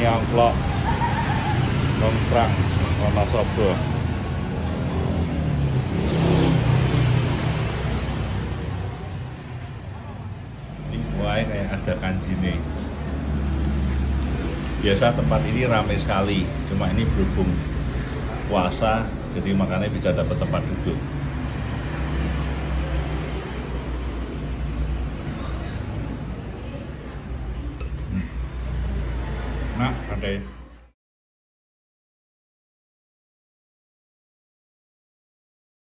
nyongklok nongkrang. Wonosobo ini mulai kayak ada kanjine biasa tempat ini ramai sekali cuma ini berhubung puasa jadi makanya bisa dapat tempat duduk Ada